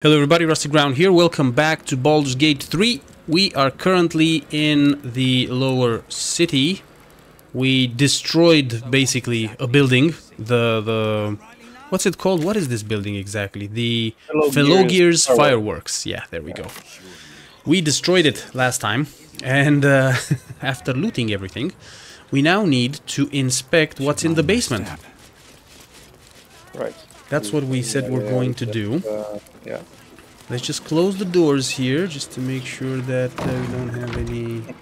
Hello everybody, Rusted Ground here. Welcome back to Baldur's Gate 3. We are currently in the lower city. We destroyed basically a building. The the what's it called? What is this building exactly? The Fellow Fellow Gears Gears Fireworks. Fireworks. Yeah, there we go. We destroyed it last time, and uh, after looting everything, we now need to inspect what's in the basement. Right. That's what we said we're going to do. Uh, yeah. Let's just close the doors here, just to make sure that uh, we don't have any...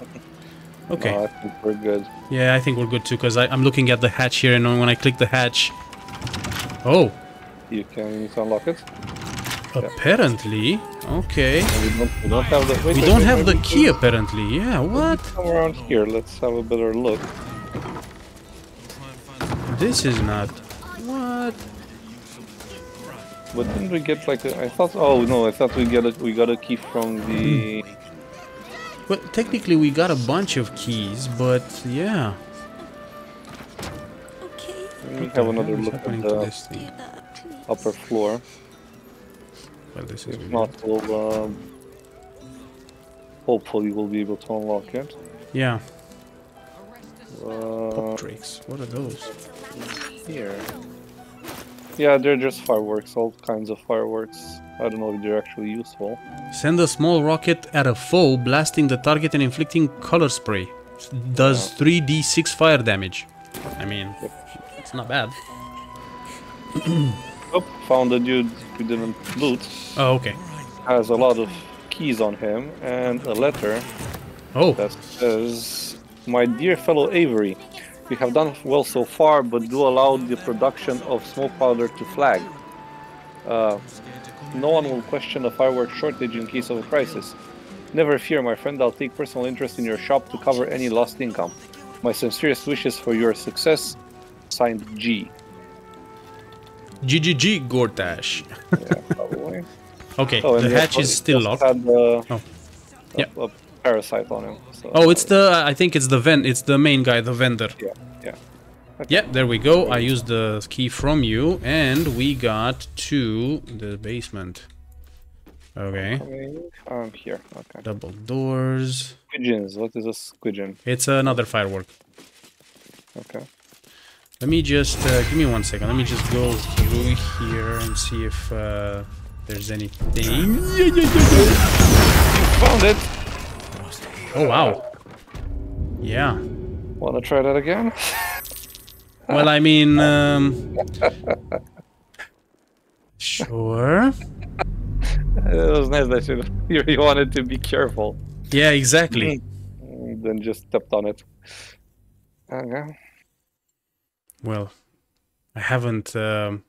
Okay. No, I think we're good. Yeah, I think we're good too, because I'm looking at the hatch here, and when I click the hatch... Oh, You can you need to unlock it. apparently. Okay. We don't, we don't have the. Wait, We wait, don't wait, have the key, apparently. Yeah, what? Come around here. Let's have a better look. This is not... What? But didn't we get like a? I thought. Oh no! I thought we get a. We got a key from the. Well, technically we got a bunch of keys, but yeah. Okay. Let me What the have another look at the this thing? Upper floor. Well, this is If not, we'll. Um, hopefully, we'll be able to unlock it. Yeah, Uh, pop drakes. What are those? here. Yeah, they're just fireworks. All kinds of fireworks. I don't know if they're actually useful. Send a small rocket at a foe, blasting the target and inflicting color spray. Does 3d6 fire damage. I mean, it's not bad. Oh, found a dude who didn't loot. Oh, okay. Has a lot of keys on him and a letter Oh, that says, "My dear fellow Avery, you have done well so far, but do allow the production of smoke powder to flag. Uh, no one will question a fireworks shortage in case of a crisis. Never fear, my friend. I'll take personal interest in your shop to cover any lost income. My sincerest wishes for your success." Signed, G. GGG Gortash. Yeah, probably. Okay, Oh, the he hatch is still locked. Had, uh, Oh. a, Yeah. a parasite on him. So, Oh, it's the, I think it's the vent, it's the main guy, the vendor. yeah, yeah. Yeah, there we go. I used the key from you, and we got to the basement. Okay, Okay, I'm here. Okay. double doors. Squidgens. What is a squidgen? It's another firework. Okay. Let me just uh, give me one second. Let me just go through here and see if uh, there's anything. Found it. Oh wow! Yeah. Wanna try that again? Well, I mean, um, sure. it was nice that you you you wanted to be careful. Yeah, exactly. and Then just stepped on it. Okay. Well, I haven't, um,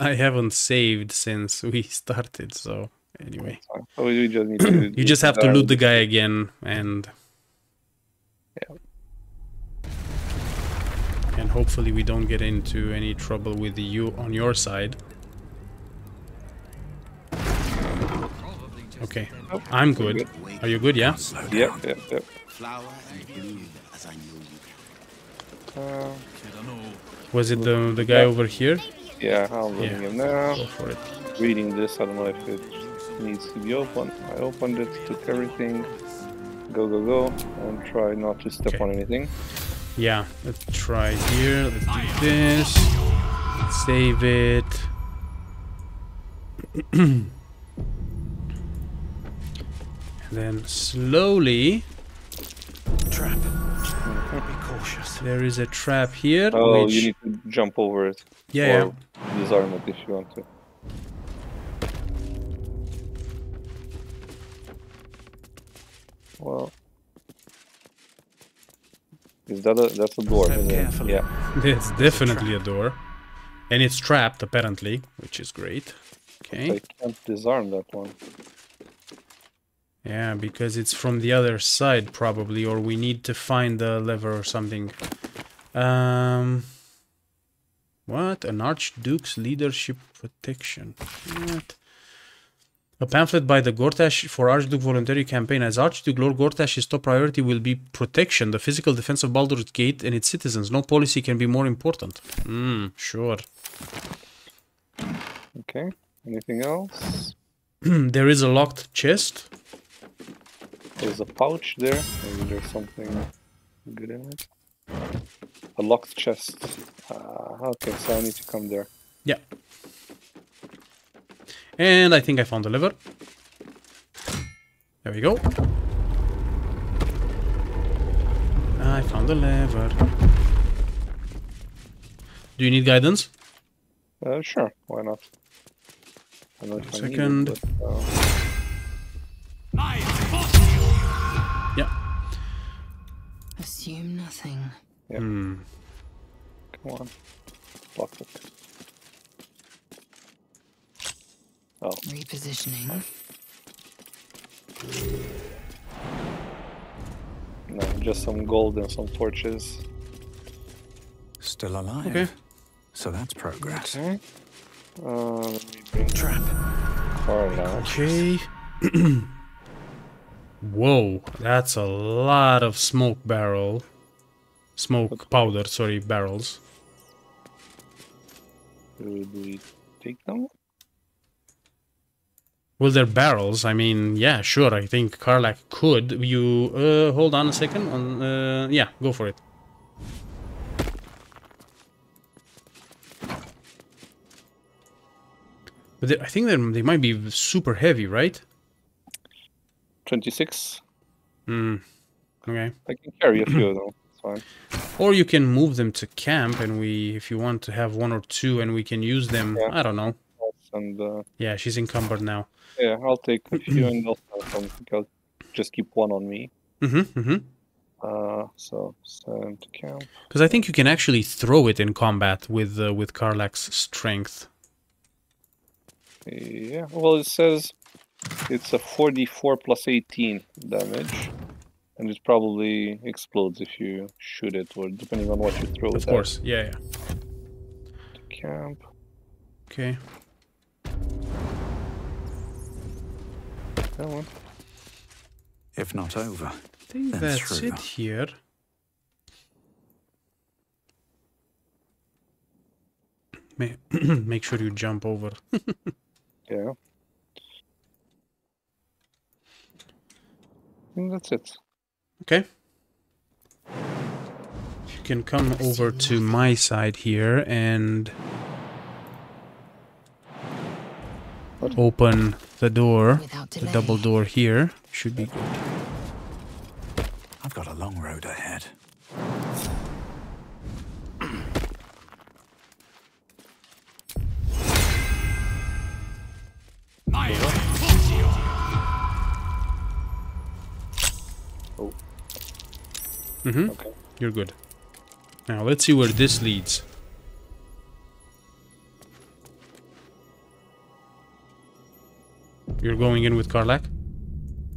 I haven't saved since we started. So anyway, So we just need to. you just have to loot the guy again, and Yeah. and hopefully we don't get into any trouble with you on your side. Okay, Nope, I'm we're good. Are you good? Yeah. Yep, yep, yep. flower and bloom as I know you Uh, Was it the the guy over here? yeah, I'm looting Yeah. him now. Go for it. Reading this, I don't know if it needs to be opened. I opened it, took everything. Go, go, go, and try not to step Okay. on anything. Yeah, let's try here. Let's do this. Save it. and then slowly, trap. Mm-hmm. Be cautious. there is a trap here. Oh, which, you need to jump over it. yeah, or disarm it if you want to. Well, is that a that's a door? Isn't it? Yeah. yeah, it's definitely a door, and it's trapped apparently, which is great. I Okay. can't disarm that one. Yeah, because it's from the other side probably, or we need to find the lever or something. Um, what? An Archduke's leadership protection. What? A pamphlet by the Gortash for Archduke voluntary campaign. As Archduke, Lord Gortash's top priority will be protection, the physical defense of Baldur's Gate and its citizens. No policy can be more important. Hmm, sure. Okay. Anything else? there is a locked chest. There's a pouch there. Maybe there's something good in it. A locked chest. Uh, okay, so I need to come there. Yeah. And I think I found the lever. There we go. I found the lever. Do you need guidance? Uh, sure, why not? I don't know if I need it, Second. but, uh, Yeah. Assume nothing. Hmm. come on. Block it. Oh, Repositioning. no, just some gold and some torches. Still alive. Okay. So that's progress. Okay. Uh, let bring Trap. car now. Okay. Whoa, that's a lot of smoke barrel. Smoke powder, sorry, barrels. Do we take them? Well, they're barrels. I mean, yeah, sure. I think Karlach could. You uh, hold on a second. On, uh, yeah, go for it. But they, I think they they might be super heavy, right? 26. Hmm. Okay. I can carry a few of them. Fine. Or you can move them to camp, and we, if you want to have one or two, and we can use them. Yeah. I don't know. And uh, Yeah, she's encumbered now. yeah, I'll take a few and I'll sell some. I think I'll just keep one on me. Mm-hmm. Mm-hmm. Uh, so send to camp. Because I think you can actually throw it in combat with uh, with Karlach's strength. Yeah, well, it says it's a 44 plus 18 damage, and it probably explodes if you shoot it, or depending on what you throw Of course. Yeah. Yeah. at. Camp. Okay. That one. If not over. I think Then that's through. it here. Make sure you jump over. Yeah. I think that's it. Okay. You can come over to my side here and open the door. The double door here should be good. I've got a long road ahead. Mm-hmm. Okay. You're good. Now let's see where this leads. You're going in with Karlach?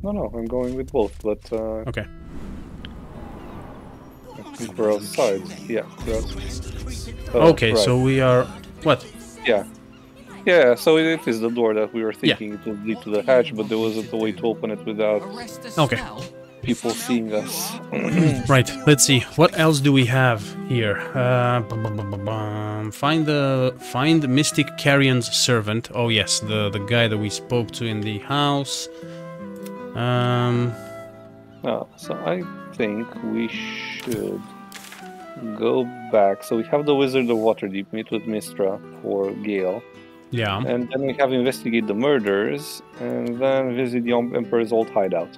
No, no, I'm going with both, but uh, Okay. I think we're outside. Yeah, we're outside. Oh, okay, right. so we are what? Yeah. Yeah, so it is the door that we were Yeah. thinking it would lead to the hatch, but there wasn't a way to open it without Okay. People seeing us. Right, let's see. What else do we have here? Uh, bum, bum, bum, bum, bum. Find the find Mystic Carrion's servant. Oh yes, the the guy that we spoke to in the house. Um, Uh, so I think we should go back. So we have the Wizard of Waterdeep meet with Mystra for Gale, yeah. and then we have investigate the murders, and then visit the Emperor's old hideout.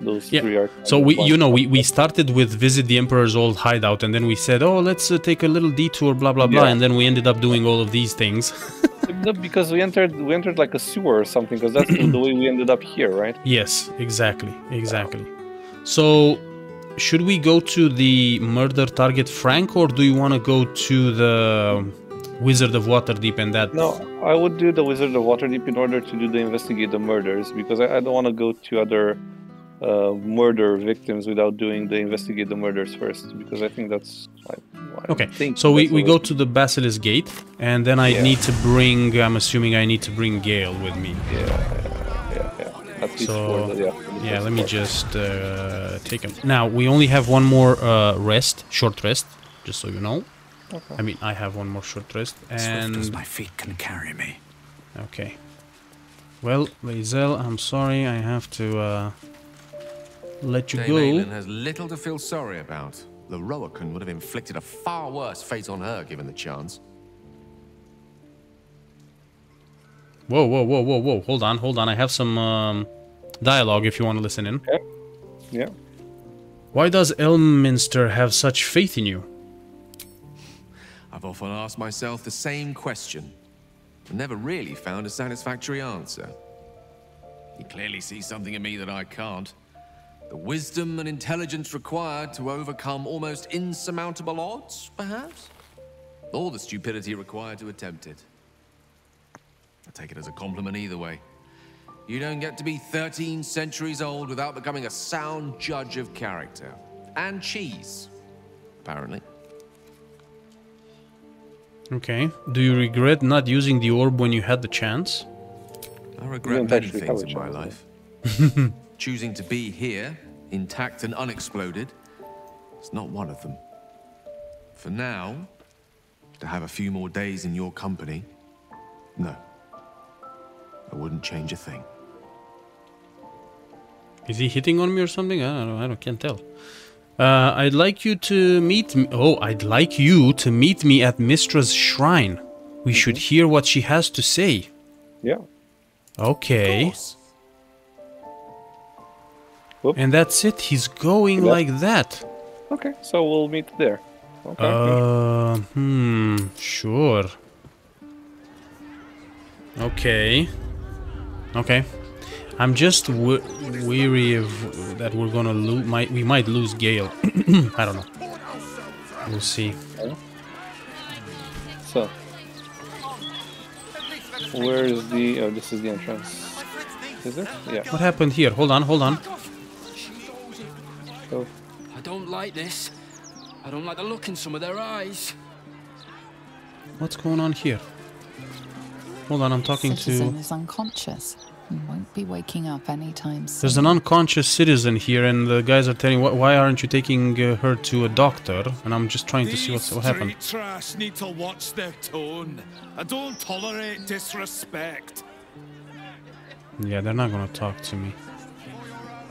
Those Yeah. three are. So we, you know, we, we started with visit the Emperor's old hideout, and then we said, oh, let's uh, take a little detour, blah blah blah, Yeah. and then we ended up doing all of these things. No, because we entered we entered like a sewer or something, because that's the way we ended up here, right? yes, exactly, exactly. So, should we go to the murder target Frank, or do you want to go to the Wizard of Waterdeep and that? No, I would do the Wizard of Waterdeep in order to do the investigate the murders because I, I don't want to go to other uh, murder victims without doing the investigate the murders first because I think that's I, I Okay, think so we, that's we the go to the Basilisk Gate, and then I Yeah. need to bring. I'm assuming I need to bring Gale with me. yeah yeah yeah at least So, the, yeah, Yeah, let me part. just uh, take him. Now we only have one more uh, rest, short rest, just so you know. Okay. I mean, I have one more short rest, Swift as and my feet can carry me. okay. Well, Lae'zel, I'm sorry, I have to uh, let you Dame go. Aylin has little to feel sorry about. The Roakan would have inflicted a far worse fate on her given the chance. Whoa, whoa, whoa, whoa, whoa! Hold on, hold on. I have some um, dialogue if you want to listen in. Yeah. Why does Elminster have such faith in you? I've often asked myself the same question, and never really found a satisfactory answer. He clearly sees something in me that I can't. The wisdom and intelligence required to overcome almost insurmountable odds, perhaps? Or the stupidity required to attempt it. I take it as a compliment either way. You don't get to be 13 centuries old without becoming a sound judge of character. And cheese, apparently. Okay. Do you regret not using the orb when you had the chance? I regret many things in my life. Choosing to be here, intact and unexploded, is not one of them. For now, to have a few more days in your company, no. I wouldn't change a thing. Is he hitting on me or something? I don't know. I don't, can't tell. Uh, I'd like you to meet me. Oh, I'd like you to meet me at Mystra's shrine. We should hear what she has to say. Yeah. Okay. Course. And that's it. He's going like that. Okay, so we'll meet there. Okay. Uh, hmm, sure. Okay. Okay. I'm just w- weary of that we're gonna lose. Might we might lose Gale? I don't know. We'll see. So, where is the? Oh, this is the entrance. Is it? Yeah. What happened here? Hold on, hold on. So, I don't like this. I don't like the look in some of their eyes. What's going on here? Hold on, I'm talking Citizen to. is unconscious and won't be waking up anytime soon. There's an unconscious citizen here, and the guys are telling, "Wh- "Why aren't you taking uh, her to a doctor?" And I'm just trying to see what's, what happened. street trash need to watch their tone. I don't tolerate disrespect. Yeah, they're not gonna talk to me.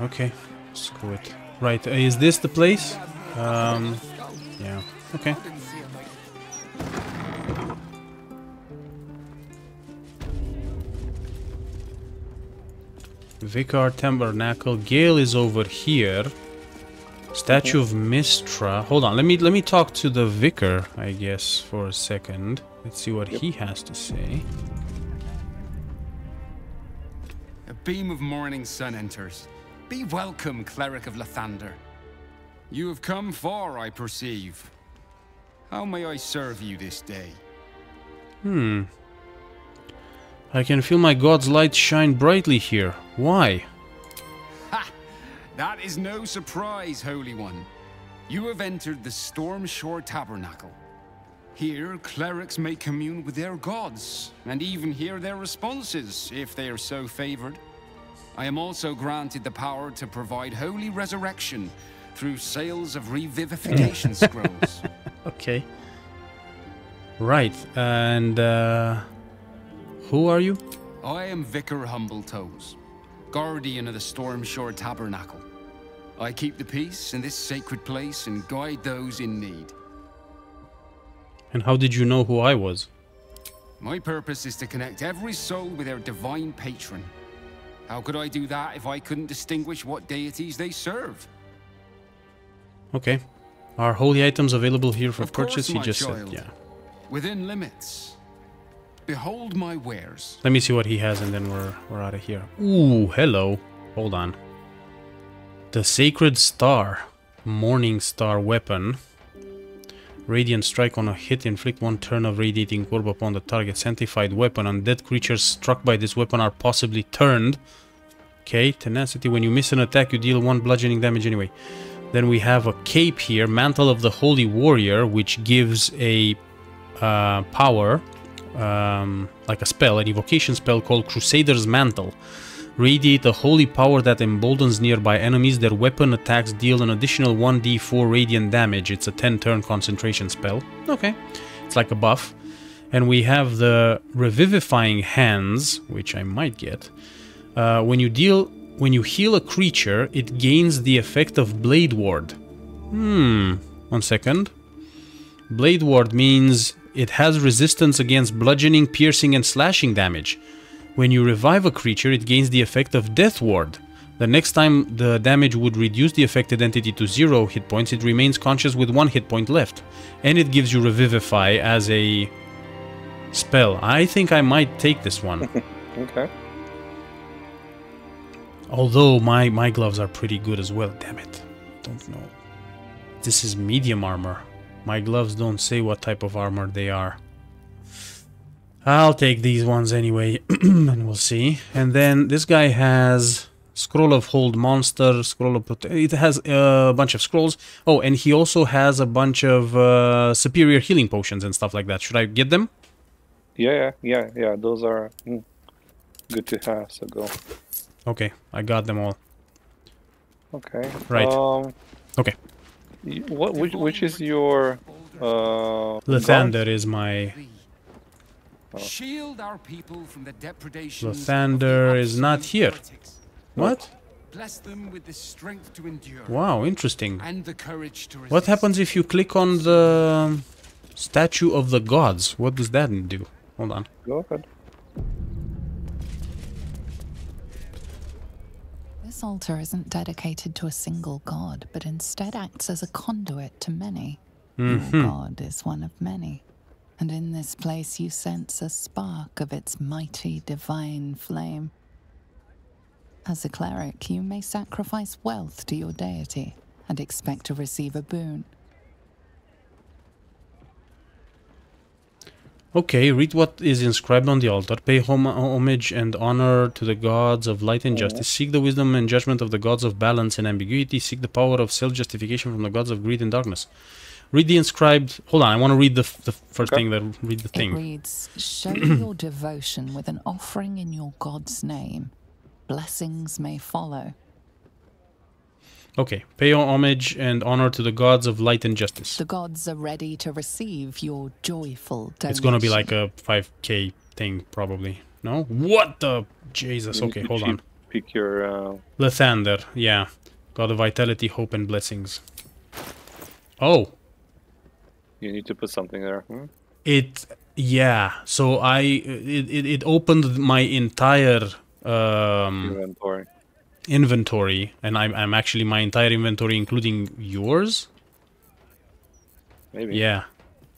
Okay, screw it. Right, uh, is this the place? Um, yeah. Okay. Vicar Tabernacle. Gale is over here. Statue of Mystra. Hold on, let me let me talk to the vicar, I guess, for a second. Let's see what he has to say. A beam of morning sun enters. Be welcome, cleric of Lathander. You have come far, I perceive. How may I serve you this day? Hmm. I can feel my god's light shine brightly here. Why? Ha! That is no surprise, Holy One. You have entered the Stormshore Tabernacle. Here, clerics may commune with their gods, and even hear their responses, if they are so favored. I am also granted the power to provide holy resurrection through sales of revivification scrolls. Okay. Right, and uh who are you? I am Vicar Humbletoes, guardian of the Stormshore Tabernacle. I keep the peace in this sacred place and guide those in need. And how did you know who I was? My purpose is to connect every soul with their divine patron. How could I do that if I couldn't distinguish what deities they serve? Okay. Are holy items available here for Of course, purchase? He just child. said, yeah. Within limits. Behold my wares. Let me see what he has and then we're we're out of here. Ooh, hello. Hold on. The Sacred Star. Morning Star weapon. Radiant strike on a hit, inflict one turn of radiating orb upon the target. Sanctified weapon. Undead creatures struck by this weapon are possibly turned. Okay, tenacity. When you miss an attack, you deal one bludgeoning damage anyway. Then we have a cape here, Mantle of the Holy Warrior, which gives a uh, power, um, like a spell, an evocation spell called Crusader's Mantle. Radiate a holy power that emboldens nearby enemies. Their weapon attacks deal an additional 1d4 radiant damage. It's a 10 turn concentration spell. Okay, it's like a buff. and we have the revivifying hands, which I might get. Uh, when you deal, when you heal a creature, it gains the effect of Blade Ward. Hmm. One second. Blade Ward means it has resistance against bludgeoning, piercing, and slashing damage. When you revive a creature, it gains the effect of Death Ward. The next time the damage would reduce the affected entity to zero hit points, it remains conscious with one hit point left. And it gives you Revivify as a spell. I think I might take this one. Okay. Although my, my gloves are pretty good as well. Damn it. Don't know. This is medium armor. My gloves don't say what type of armor they are. I'll take these ones anyway, and we'll see. And then this guy has scroll of hold monster, scroll of prote- it has a bunch of scrolls. Oh, and he also has a bunch of uh, superior healing potions and stuff like that. Should I get them? Yeah, yeah, yeah, yeah. Those are mm, good to have. So go. Okay, I got them all. Okay. Right. Um, Okay. what? Which? Which is your? Uh, Lathander is my Shield our people from the depredations. Lathander of the is not here. heretics. what? Bless them with the strength to endure Wow, interesting. and the courage to resist. What happens if you click on the um, statue of the gods? What does that do? Hold on. Go ahead. This altar isn't dedicated to a single god, but instead acts as a conduit to many. Mm-hmm. Your god is one of many. And in this place you sense a spark of its mighty divine flame. As a cleric, you may sacrifice wealth to your deity and expect to receive a boon. Okay, read what is inscribed on the altar. Pay hom- homage and honor to the gods of light and oh. justice. Seek the wisdom and judgment of the gods of balance and ambiguity. Seek the power of self justification from the gods of greed and darkness. Read the inscribed. Hold on, I want to read the, the first Okay. thing that read the thing. It thing. reads Show your devotion with an offering in your god's name. Blessings may follow. Okay, pay your homage and honor to the gods of light and justice. The gods are ready to receive your joyful donation. It's gonna be like a 5k thing, probably. No? What the? Jesus, okay, hold on. Pick your. Uh, Lathander, yeah. God of vitality, hope, and blessings. Oh, you need to put something there. Hmm? it, yeah. So I, it, it, it opened my entire um, Inventory. inventory, and I'm, I'm actually my entire inventory, including yours. Maybe. Yeah.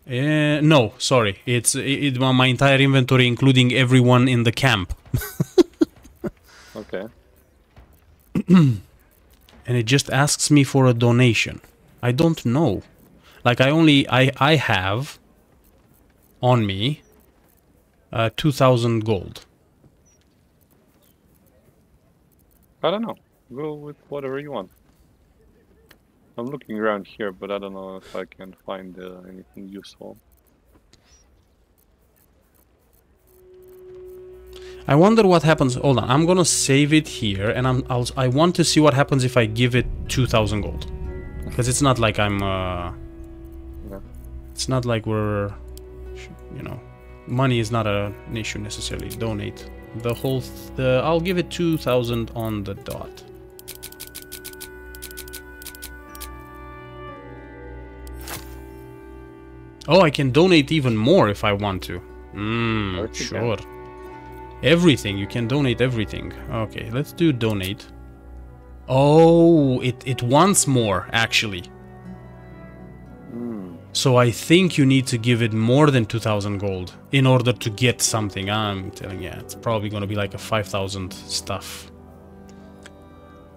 Uh, no, sorry. It's it, it, my entire inventory, including everyone in the camp. Okay. and it just asks me for a donation. I don't know. Like I only I I have on me uh 2000 gold. I don't know. Go with whatever you want. I'm looking around here, but I don't know if I can find uh, anything useful. I wonder what happens. Hold on. I'm going to save it here and I'm I'll, I want to see what happens if I give it 2000 gold. Cuz it's not like I'm uh. It's not like we're you know, money is not a, an issue necessarily. Donate the whole th- the I'll give it 2000 on the dot. Oh, I can donate even more if I want to. Can. sure. Everything, you can donate everything. Okay, let's do donate. Oh, it, it wants more, actually. Hmm. So I think you need to give it more than 2000 gold in order to get something. I'm telling you, it's probably going to be like a 5000 stuff.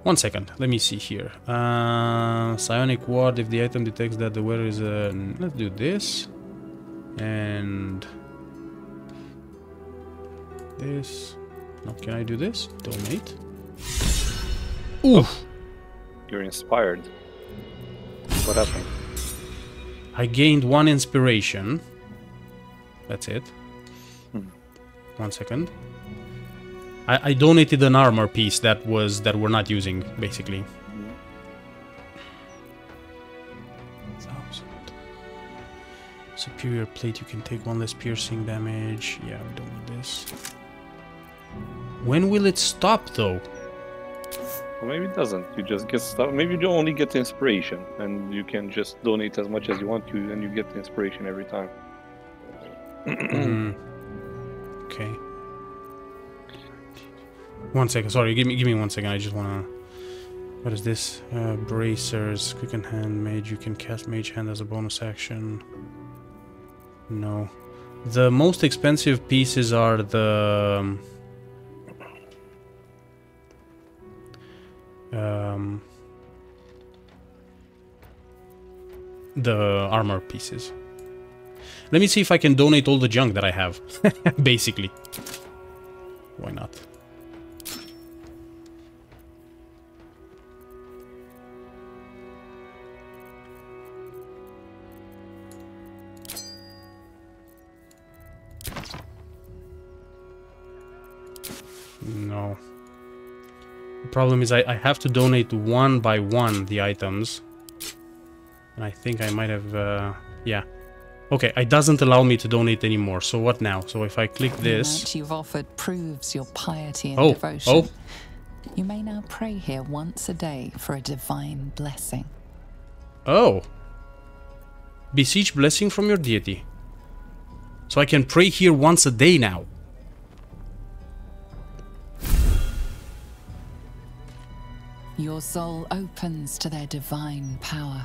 One second, let me see here. Uh, psionic ward, if the item detects that the wearer is a... Let's do this. And... This... Now, can I do this? Donate. Oof! You're inspired. What happened? I gained one inspiration. That's it. Hmm. One second. I, I donated an armor piece that was that we're not using, basically. Thousand. Superior plate, you can take one less piercing damage. Yeah, we don't need this. When will it stop, though? Maybe it doesn't. You just get stuff. Maybe you only get inspiration, and you can just donate as much as you want to, and you get the inspiration every time. Okay. One second. Sorry, give me give me one second. I just wanna. What is this? Uh, bracers, quicken hand, mage. You can cast mage hand as a bonus action. No. The most expensive pieces are the. Um, Um, the armor pieces. Let me see if I can donate all the junk that I have. Basically. Why not? No. The problem is I, I have to donate one by one the items. And I think I might have... Uh, yeah. Okay, it doesn't allow me to donate anymore. So what now? So if I click this... amount you've offered proves your piety and Oh, devotion. oh. You may now pray here once a day for a divine blessing. Oh. Beseech blessing from your deity. So I can pray here once a day now. Your soul opens to their divine power.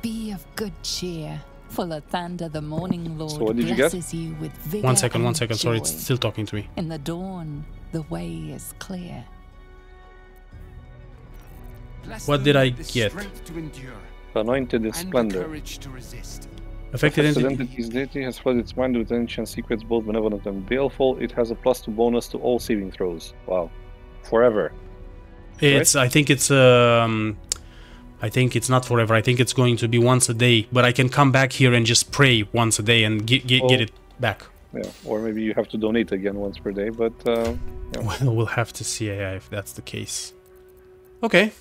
Be of good cheer, for Lathander the Morning Lord what did you get? blesses you with vigor One second, one and second. Sorry, it's still talking to me. In the dawn, the way is clear. Bless What did I get? to endure Anointed in and splendor. to resist. Affected Affected entity. entity's deity has flooded its mind with ancient secrets, both benevolent and baleful. It has a plus two bonus to all saving throws. Wow. Forever. It's. I think it's. Um. I think it's not forever. I think it's going to be once a day. But I can come back here and just pray once a day and get get, get Oh. it back. Yeah. Or maybe you have to donate again once per day, but uh, yeah. Well, we'll have to see yeah, if that's the case. Okay.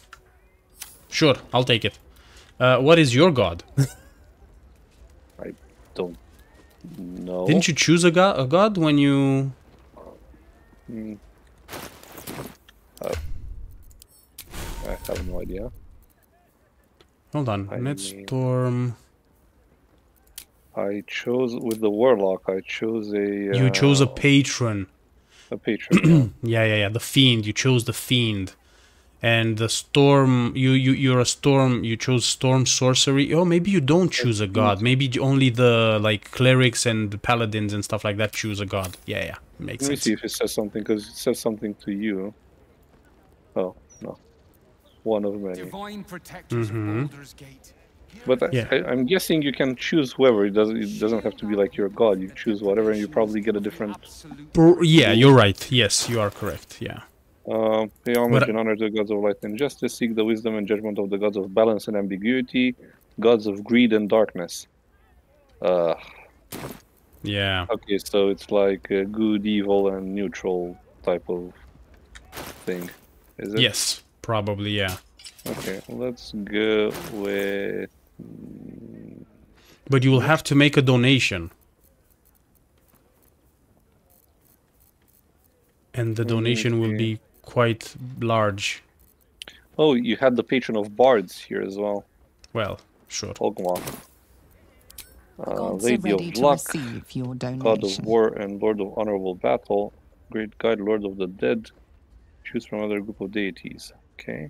Sure, I'll take it. Uh, what is your god? I don't know. Didn't you choose a god, a god when you? Mm. Uh, I have no idea. Hold on. I Netstorm. I chose with the warlock. I chose a. You chose a uh, patron. a patron. Yeah, yeah, yeah. The fiend. You chose the fiend. And the storm. You you you're a storm. You chose storm sorcery. Oh, maybe you don't choose a god. Maybe only the like clerics and the paladins and stuff like that choose a god. Yeah, yeah. Makes Let me sense. see if it says something because it says something to you. Oh one of many. Divine protectors Mhm. of Baldur's Gate. But I, Yeah. I, I'm guessing you can choose whoever. It doesn't. It doesn't have to be like your god. You choose whatever, and you probably get a different. Br- yeah, you're right. Yes, you are correct. Yeah. Uh, pay homage But- and honor to the gods of light and justice. Seek the wisdom and judgment of the gods of balance and ambiguity, gods of greed and darkness. Uh, Yeah. okay, so it's like a good, evil, and neutral type of thing. Is it? Yes, probably. Yeah. Okay, let's go with. But you will have to make a donation. And the donation will be quite large. Oh, you had the patron of bards here as well, Well, sure. Ogma. Uh, Gods Lady ready of to Luck, receive your God of. War, and Lord of Honorable Battle, Great Guide, Lord of the Dead. Choose from another group of deities. Okay.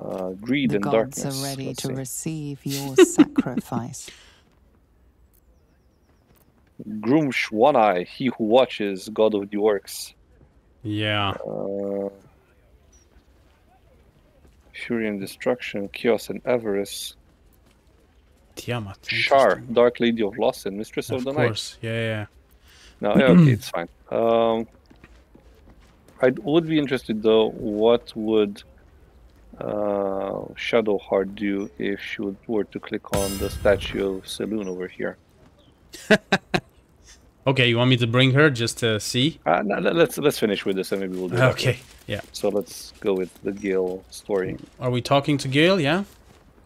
Uh, greed The and gods darkness. are ready Let's to see. receive your sacrifice. Gruumsh One-Eye, he who watches, God of the Orcs. Yeah. Uh, Fury and Destruction, Chaos and Avarice. Tiamat. Shar. Dark Lady of Loss and Mistress of, Of the Night. Of course. Yeah, yeah. No, yeah, okay, it's fine. Um, I would be interested though. What would uh, shadow Shadowheart do if she would, were to click on the statue of Selûne over here? Okay, you want me to bring her just to see? Uh, no, let- let's let's finish with this and maybe we'll do that. Okay. Yeah. So let's go with the Gale story. Are we talking to Gale? Yeah.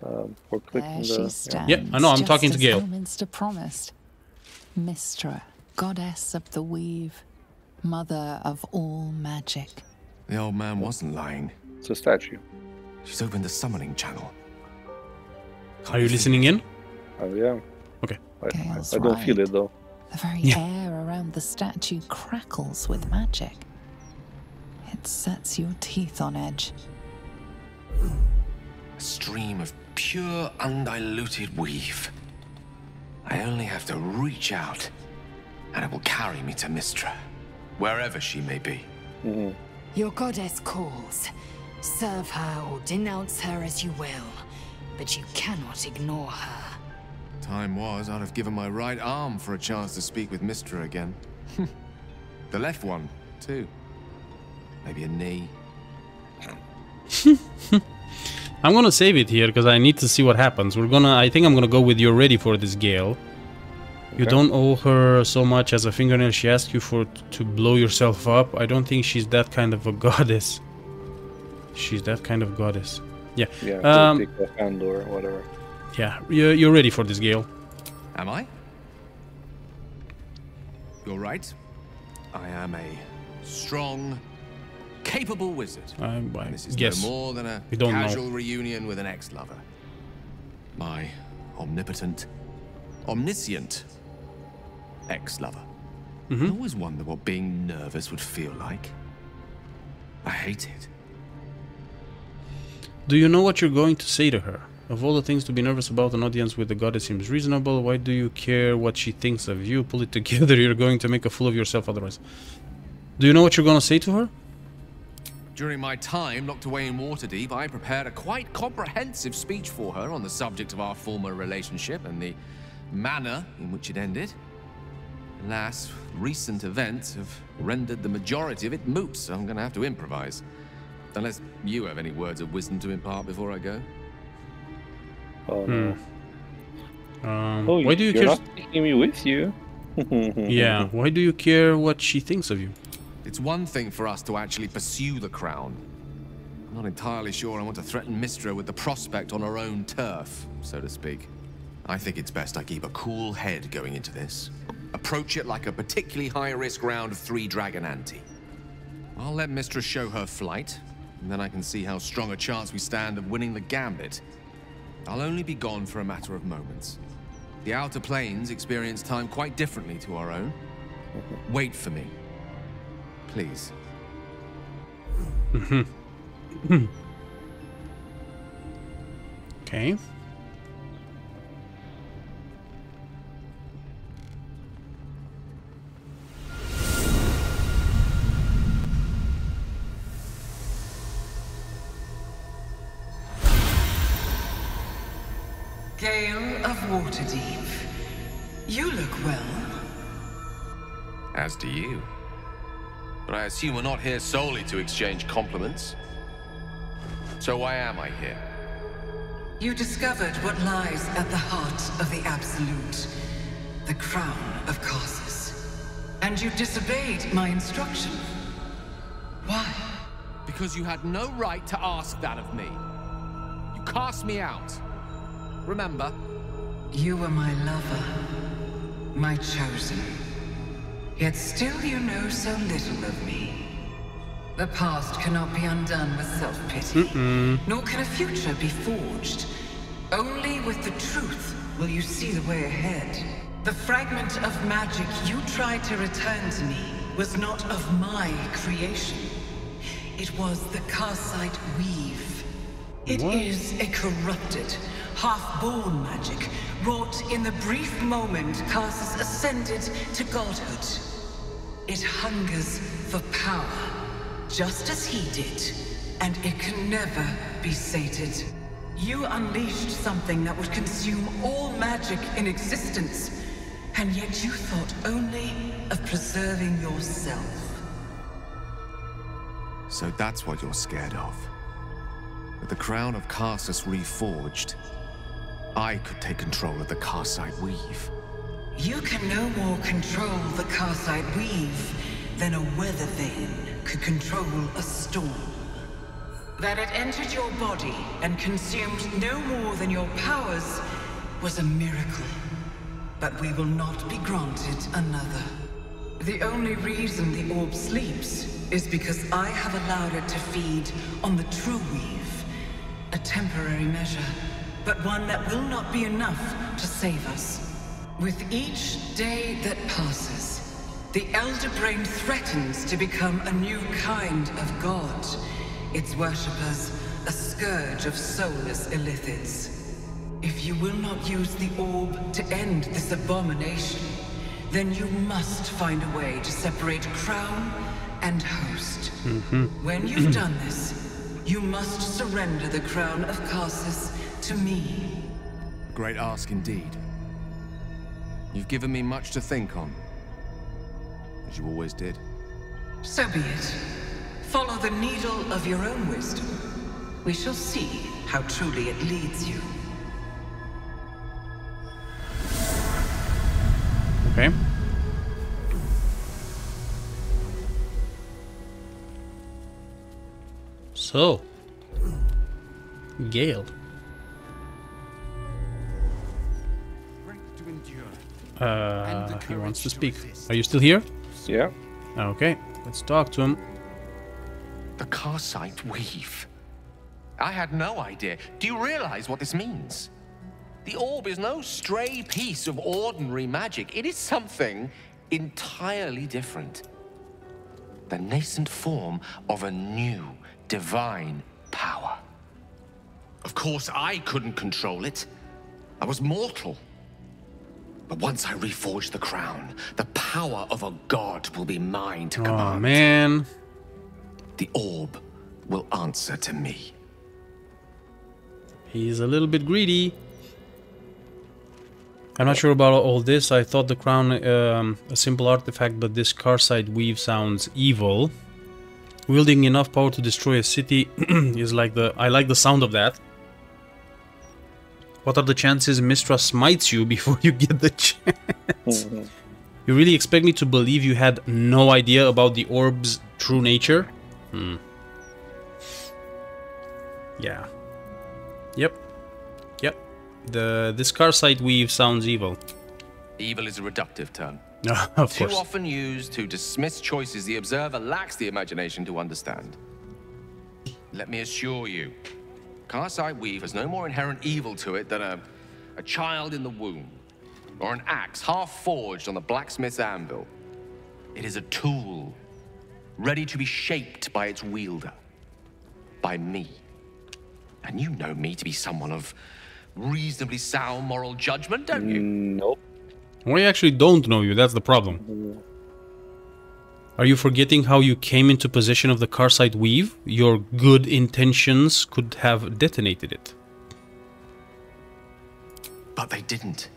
Um, for clicking There she stands. Yeah, I know, I'm talking to as Gale. Elminster promised. Mystra, goddess of the weave, mother of all magic. The old man wasn't lying. It's a statue. She's opened the summoning channel. Are you listening in? Oh yeah. Okay. I, I, Gale's I don't feel it though. The very Yeah. air around the statue crackles with magic. It sets your teeth on edge. A stream of pure, undiluted weave. I only have to reach out, and it will carry me to Mystra, wherever she may be. Mm-hmm. Your goddess calls. Serve her or denounce her as you will, but you cannot ignore her. Time was, I'd have given my right arm for a chance to speak with Mystra again. the left one, too. Maybe a knee. I'm gonna save it here because I need to see what happens. We're gonna. I think I'm gonna go with you're ready for this Gale. You Okay. don't owe her so much as a fingernail. She asked you for to blow yourself up. I don't think she's that kind of a goddess. She's that kind of goddess. Yeah. Yeah. Um, take off hand or whatever. Yeah. You're, you're ready for this Gale. Am I? You're right. I am a strong, capable wizard. I, I And this is guess. no more than a We don't know. casual reunion with an ex-lover. My omnipotent, omniscient ex-lover. Mm-hmm. I always wonder what being nervous would feel like. I hate it. Do you know what you're going to say to her? Of all the things to be nervous about, an audience with the goddess seems reasonable. Why do you care what she thinks of you? Pull it together. You're going to make a fool of yourself otherwise. Do you know what you're going to say to her? During my time locked away in Waterdeep, I prepared a quite comprehensive speech for her on the subject of our former relationship and the manner in which it ended. Alas, recent events have rendered the majority of it moot, so I'm going to have to improvise. Unless you have any words of wisdom to impart before I go. Oh no. Um, Oh, why do you you're care? not taking me with you? Yeah, why do you care what she thinks of you? It's one thing for us to actually pursue the crown. I'm not entirely sure I want to threaten Mystra with the prospect on her own turf, so to speak. I think it's best I keep a cool head going into this. Approach it like a particularly high-risk round of three dragon ante. I'll let Mystra show her flight, and then I can see how strong a chance we stand of winning the gambit. I'll only be gone for a matter of moments. The Outer Planes experience time quite differently to our own. Wait for me. Please. Okay. Gale of Waterdeep. You look well. As do you. But I assume we're not here solely to exchange compliments. So why am I here? You discovered what lies at the heart of the Absolute, the crown of Karsus. And you disobeyed my instruction. Why? Because you had no right to ask that of me. You cast me out. Remember? You were my lover, my chosen. Yet still you know so little of me. The past cannot be undone with self-pity, nor can a future be forged. Only with the truth will you see the way ahead. The fragment of magic you tried to return to me was not of my creation. It was the Karsite Weave. It is a corrupted, half-born magic, wrought in the brief moment Karsus ascended to godhood. It hungers for power, just as he did, and it can never be sated. You unleashed something that would consume all magic in existence, and yet you thought only of preserving yourself. So that's what you're scared of. With the crown of Karsus reforged, I could take control of the Karsite Weave. You can no more control the Karsite Weave than a weather vane could control a storm. That it entered your body and consumed no more than your powers was a miracle. But we will not be granted another. The only reason the orb sleeps is because I have allowed it to feed on the true weave. A temporary measure, but one that will not be enough to save us. With each day that passes, the Elder Brain threatens to become a new kind of god. Its worshippers, a scourge of soulless illithids. If you will not use the orb to end this abomination, then you must find a way to separate crown and host. Mm-hmm. When you've done this, you must surrender the crown of Karsus to me. A great ask indeed. You've given me much to think on. As you always did. So be it. Follow the needle of your own wisdom. We shall see how truly it leads you. Okay. So, Gale. Uh, he wants to speak. Are you still here? Yeah. Okay, let's talk to him. The Karsite Weave. I had no idea. Do you realize what this means? The orb is no stray piece of ordinary magic. It is something entirely different. The nascent form of a new divine power. Of course, I couldn't control it. I was mortal. But once I reforge the crown, the power of a god will be mine to command. Oh man. The orb will answer to me. He's a little bit greedy. I'm not sure about all this. I thought the crown um, a simple artifact, but this Karsite weave sounds evil. Wielding enough power to destroy a city is like the I like the sound of that. What are the chances Mystra smites you before you get the chance? You really expect me to believe you had no idea about the orb's true nature? Hmm. Yeah. Yep. Yep. The this Karsite weave sounds evil. Evil is a reductive term. of Too course. often used to dismiss choices the observer lacks the imagination to understand. Let me assure you, Karsite Weave has no more inherent evil to it than a, a child in the womb, or an axe half forged on the blacksmith's anvil. It is a tool, ready to be shaped by its wielder, by me. And you know me to be someone of reasonably sound moral judgment, don't you? Nope. We actually don't know you, that's the problem. Mm. Are you forgetting how you came into possession of the Karsite weave? Your good intentions could have detonated it. But they didn't.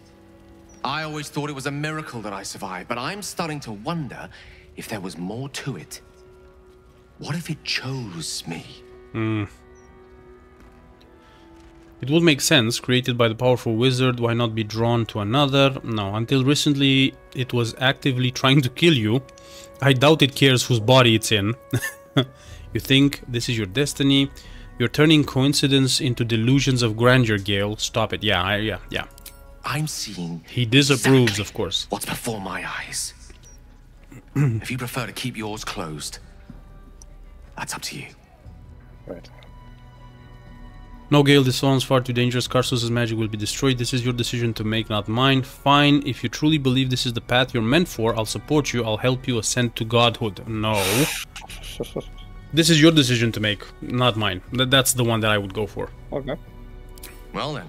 I always thought it was a miracle that I survived, but I'm starting to wonder if there was more to it. What if it chose me? Hmm. It would make sense, created by the powerful wizard, why not be drawn to another? No, until recently it was actively trying to kill you. I doubt it cares whose body it's in. you think this is your destiny? You're turning coincidence into delusions of grandeur, Gale. Stop it. Yeah, I, yeah, yeah. I'm seeing He disapproves, exactly of course. what's before my eyes. if you prefer to keep yours closed, that's up to you. Right. No, Gale, this sounds far too dangerous. Karsus' magic will be destroyed. This is your decision to make, not mine. Fine, if you truly believe this is the path you're meant for, I'll support you. I'll help you ascend to godhood. No. This is your decision to make, not mine. Th- That's the one that I would go for. Okay. Well then,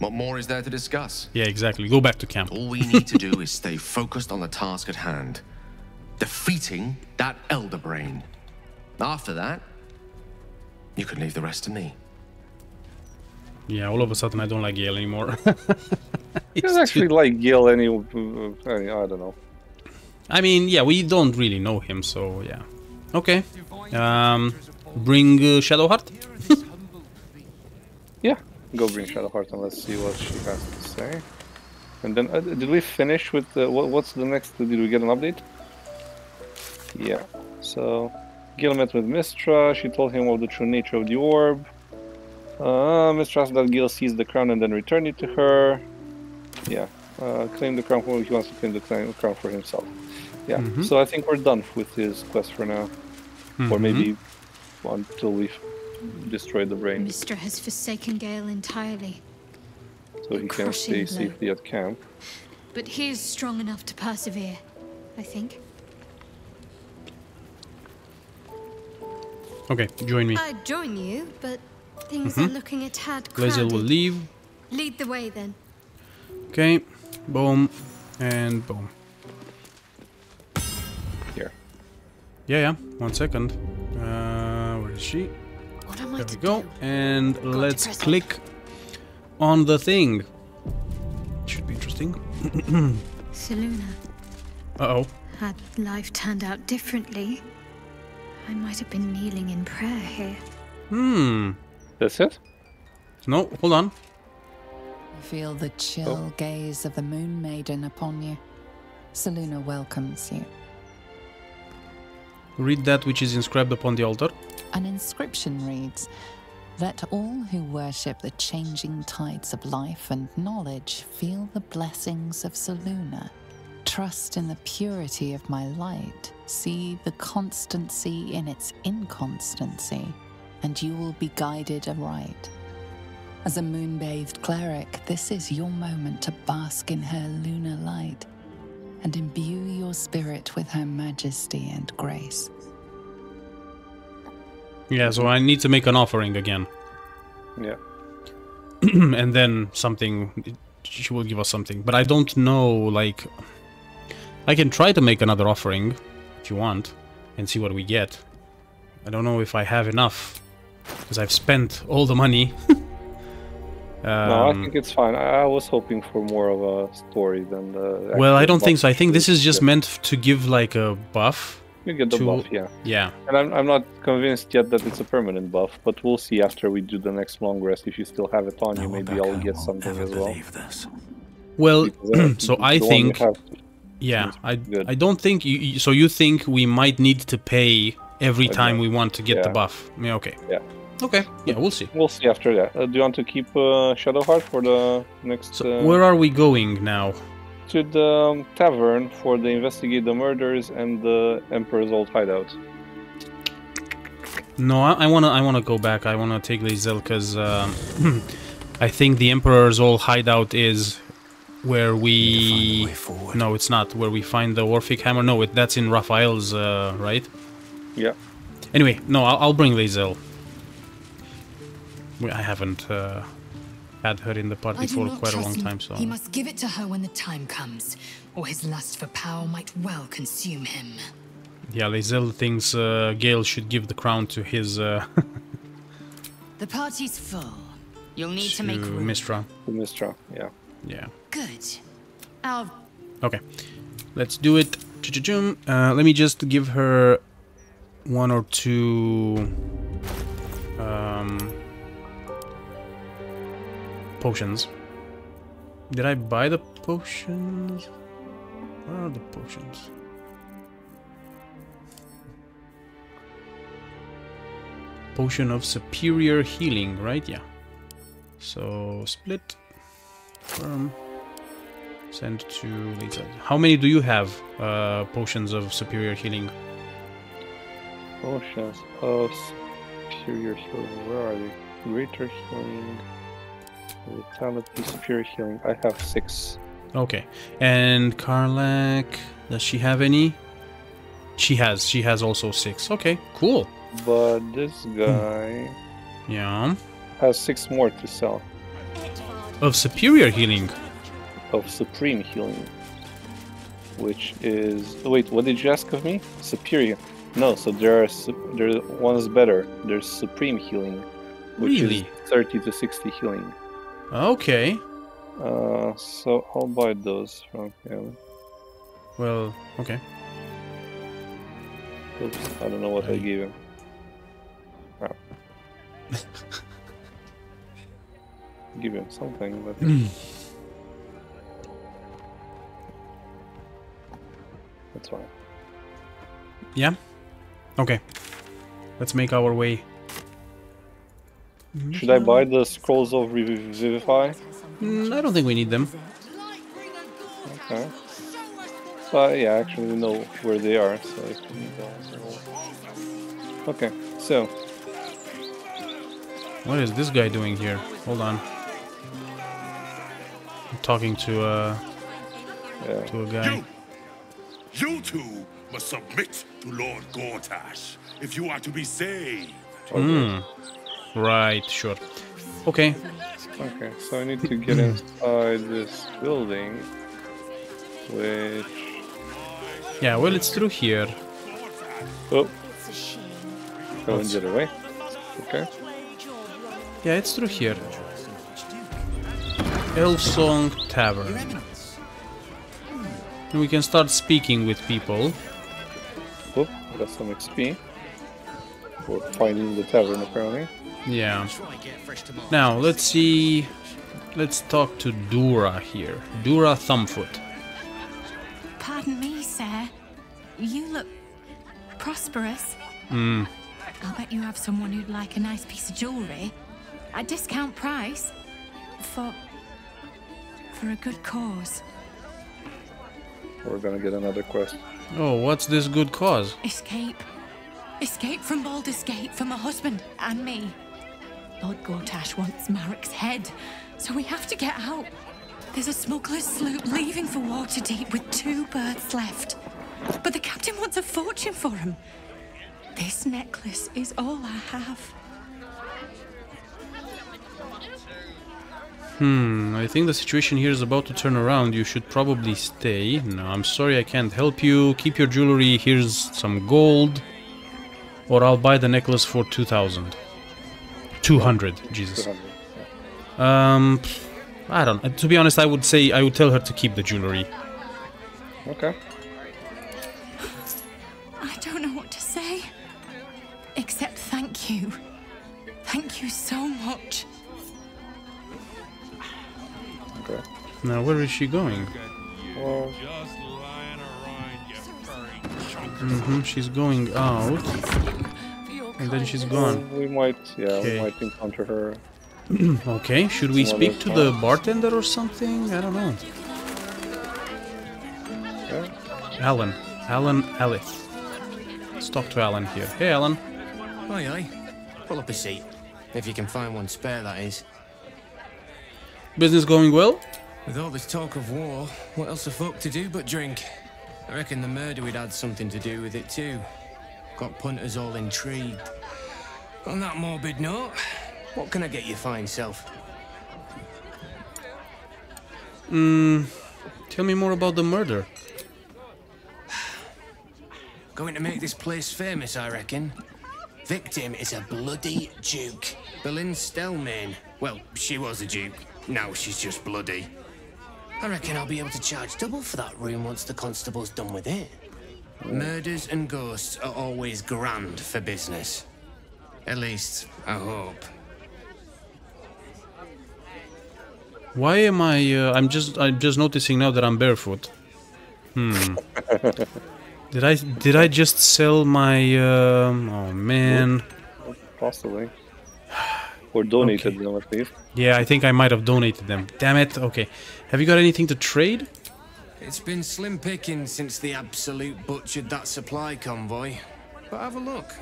what more is there to discuss? Yeah, exactly. Go back to camp. All we need to do is stay focused on the task at hand. Defeating that Elder Brain. After that, you can leave the rest to me. Yeah, all of a sudden I don't like Gale anymore. I don't actually like Gil any, uh, any I don't know. I mean, yeah, we don't really know him, so yeah. Okay. Um, bring uh, Shadowheart? Yeah, go bring Shadowheart and let's see what she has to say. And then, uh, did we finish with the, what, what's the next? Did we get an update? Yeah. So, Gil met with Mystra. She told him of the true nature of the orb. Uh, Mystra asked that Gil sees the crown and then return it to her. Yeah. Uh, claim the crown. He wants to claim the crown for himself. Yeah. Mhm. So I think we're done with his quest for now, or Mhm. maybe until we destroy the brain, Mystra has forsaken Gale entirely, so he can stay crushing blow. safely at camp. but he is strong enough to persevere, I think. Okay, join me. I'd join you, but things Mhm. are looking a tad Lae'zel will leave. Lead the way then. Okay, boom, and boom. Here. Yeah, yeah. One second. Uh, where is she? What am I There to we go. And let's press click on the thing. Should be interesting. Selûne, Uh oh. had life turned out differently, I might have been kneeling in prayer here. Hmm. That's it. No, hold on. Feel the chill oh. gaze of the Moon Maiden upon you. Selûne welcomes you. Read that which is inscribed upon the altar. An inscription reads Let all who worship the changing tides of life and knowledge feel the blessings of Selûne. Trust in the purity of my light. See the constancy in its inconstancy, and you will be guided aright. As a moon bathed cleric, this is your moment to bask in her lunar light and imbue your spirit with her majesty and grace. Yeah, so I need to make an offering again. Yeah. and then something. She will give us something. But I don't know, like. I can try to make another offering if you want and see what we get. I don't know if I have enough because I've spent all the money. no, I Um, think it's fine. I, I was hoping for more of a story than the. well, I don't think so. I think this is just meant to give like a buff. You get the to- buff, yeah. Yeah. And I'm, I'm not convinced yet that it's a permanent buff, but we'll see after we do the next long rest. If you still have it on you, maybe I'll get something as well. Well, Because, uh, so I the one you think. Yeah, I, good. I don't think you, you. So you think we might need to pay every Okay. time we want to get the buff? Yeah, okay. Yeah. Okay. Yeah, we'll see. We'll see after that. Uh, do you want to keep uh, Shadowheart for the next? So uh, where are we going now? to the um, tavern for the investigate the murders and the Emperor's old hideout. No, I, I wanna I wanna go back. I wanna take Lae'zel because um, I think the Emperor's old hideout is where we. No, it's not where we find the Orphic hammer. No, it, that's in Raphael's, uh, right? Yeah. Anyway, no, I'll, I'll bring Lae'zel. We- I haven't uh, had her in the party for quite a long him. time, so. He must give it to her when the time comes, or his lust for power might well consume him. Yeah, Lae'zel thinks uh, Gale should give the crown to his uh, The party's full. You'll need to, to make room. Mystra. Mystra, yeah. Yeah. Good. I'll Okay, let's do it. Uh, let me just give her one or two um, potions. Did I buy the potions? Where are the potions? Potion of superior healing, right? Yeah. So split. Confirm. Send to Lisa. How many do you have uh, potions of superior healing? Potions of superior healing. Where are they? Greater healing. Vitality, superior healing. I have six. Okay. And Karlach, does she have any? She has. She has also six. Okay, cool. But this hmm. guy Yeah. has six more to sell Of superior healing. of supreme healing. Which is wait, what did you ask of me? Superior. No, so there are there one's better. There's supreme healing, which Really? is thirty to sixty healing. Okay. Uh, so I'll buy those from him. Well, okay. Oops, I don't know what I gave him. Crap. Give him something, but that's fine. Yeah? Okay. let's make our way. Should I buy the scrolls of Revivify? Mm, I don't think we need them. Okay. But yeah, actually we know where they are, so if we need those. Okay, so What is this guy doing here? Hold on. I'm talking to uh to a guy. You, You two must submit to Lord Gortash if you are to be saved. Hmm. Right, sure. Okay. Okay, so I need to get inside this building, which Yeah, well it's through here. oh, going the other way. Okay. Yeah, it's through here. Elfsong Tavern. We can start speaking with people. Got some XP for finding the tavern apparently. Yeah. Now, let's see. Let's talk to Dura here. Dura Thumbfoot. Pardon me, sir. You look prosperous. Hmm. I'll bet you have someone who'd like a nice piece of jewellery at discount price for for a good cause. We're gonna get another quest. Oh, what's this good cause? Escape. Escape from Baldur's Gate for my husband and me. Lord Gortash wants Marek's head, so we have to get out. There's a smuggler's sloop leaving for Waterdeep with two birds left. But the captain wants a fortune for him. This necklace is all I have. Hmm, I think the situation here is about to turn around. You should probably stay. No, I'm sorry I can't help you. Keep your jewelry. Here's some gold. Or I'll buy the necklace for 2000. 200, Jesus. Um, I don't know. To be honest, I would say, I would tell her to keep the jewelry. Okay. I don't know what to say. Except thank you. Thank you Now, where is she going? Well, Mm-hmm, she's going out. And then she's gone. we might, yeah, Okay. we might encounter her. okay, should we speak to the bartender or something? I don't know. Alan. Alan Alyth. Let's talk to Alan here. Hey, Alan. Aye, aye. Pull up a seat. If you can find one spare, that is. Business going well? With all this talk of war, what else a folk to do but drink? I reckon the murder we'd had something to do with it too. Got punters all intrigued. On that morbid note, what can I get you fine self? Mm, tell me more about the murder. Going to make this place famous, I reckon. Victim is a bloody duke. Belynne Stelmane. Well, she was a duke. Now she's just bloody. I reckon I'll be able to charge double for that room once the constable's done with it. Murders and ghosts are always grand for business. At least, I hope. Why am I? Uh, I'm just. I'm just noticing now that I'm barefoot. Hmm. did I? Did I just sell my? Um, oh man. Possibly. Or donated them at least. Yeah, I think I might have donated them. Damn it. Okay. Have you got anything to trade? It's been slim picking since the Absolute butchered that supply convoy. But have a look.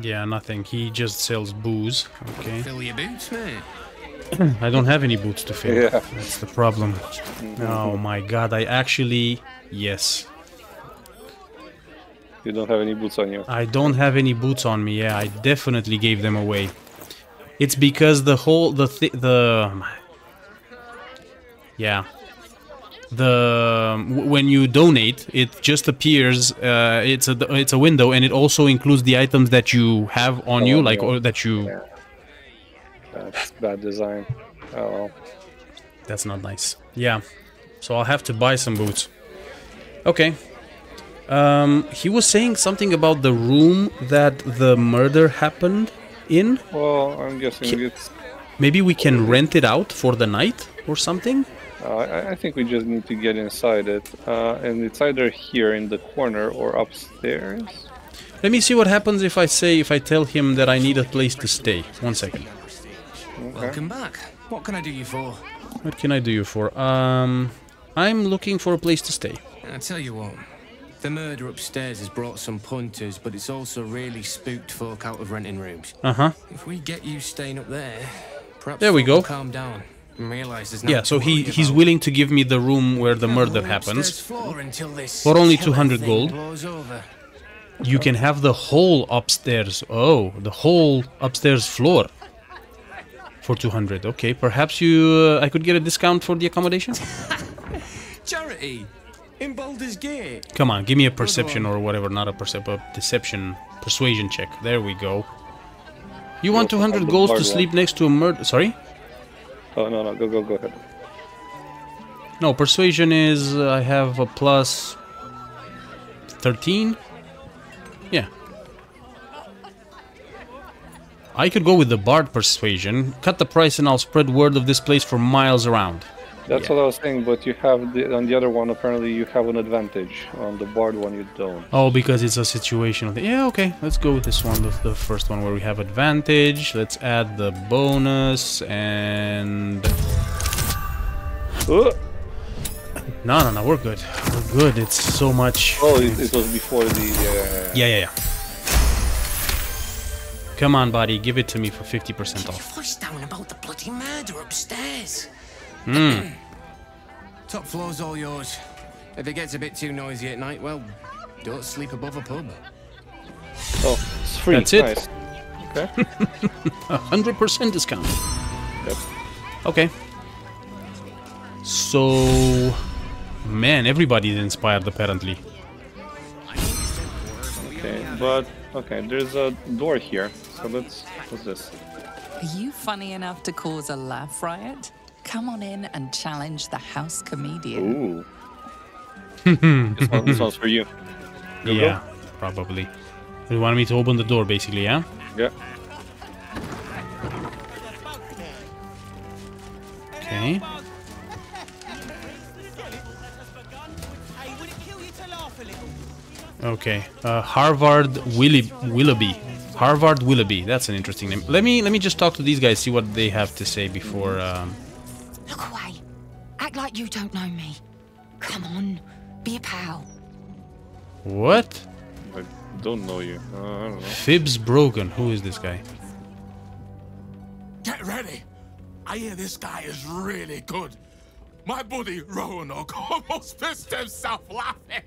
Yeah, nothing. He just sells booze. Okay. Fill your boots, mate. I don't have any boots to fill. Yeah. That's the problem. Mm-hmm. Oh my god, I actually. Yes. You don't have any boots on you. I don't have any boots on me. Yeah, I definitely gave them away. It's because the whole the the yeah the when you donate, it just appears. Uh, it's a it's a window, and it also includes the items that you have on you, Oh, like yeah. or that you. That's bad design. Oh well. That's not nice. Yeah, so I'll have to buy some boots. Okay. Um, he was saying something about the room that the murder happened in. Well, I'm guessing it's. Maybe we can rent it out for the night or something. Uh, I, I think we just need to get inside it, uh, and it's either here in the corner or upstairs. Let me see what happens if I say, if I tell him that I need a place to stay. One second. Welcome back. What can I do you for? What can I do you for? Um, I'm looking for a place to stay. I'll tell you what. The murder upstairs has brought some punters, but it's also really spooked folk out of renting rooms. Uh-huh. If we get you staying up there, perhaps There we go. calm down and realize there's Yeah, so he he's about. willing to give me the room where the murder happens floor until this for only 200 gold. You can have the whole upstairs. Oh, the whole upstairs floor for 200. Okay, perhaps you uh, I could get a discount for the accommodation? Charity in Baldur's Gate. Come on, give me a perception or whatever, not a perception, a deception, persuasion check. There we go. You want 200 the gold to sleep next to a murder? Sorry? Oh no no go go go ahead. No, persuasion is uh, I have a plus 13. Yeah. I could go with the bard persuasion, cut the price, and I'll spread word of this place for miles around. That's what I was saying, but you have the, on the other one apparently you have an advantage. On the bard one you don't. Oh, because it's a situational thing. Yeah, okay. Let's go with this one, the, the first one where we have advantage. Let's add the bonus and. Uh, No, no, no. We're good. We're good. It's so much. oh, it, it was before the. Uh, Yeah, yeah, yeah. Come on, buddy. Give it to me for 50% off. Voice down about the bloody murder upstairs. Hmm. Top floor's all yours. If it gets a bit too noisy at night, well, don't sleep above a pub. Oh, it's free. That's it. Nice. Okay. A hundred percent discount. Yep. Okay. So, man, everybody's inspired apparently. Okay, but okay, there's a door here. So let's. What's this? Are you funny enough to cause a laugh riot? Come on in and challenge the house comedian. Ooh. this, one, this one's for you. Go, go. yeah, probably. You want me to open the door, basically, yeah? Yeah. Okay. Okay. Uh, Harvard Willy Willoughby. Harvard Willoughby. That's an interesting name. Let me let me just talk to these guys, see what they have to say before. Um... Look away. Act like you don't know me. Come on, be a pal. What? I don't know you. Uh, I don't know. Fibs Brogan. Who is this guy? Get ready. I hear this guy is really good. My buddy Roanoke almost pissed himself laughing.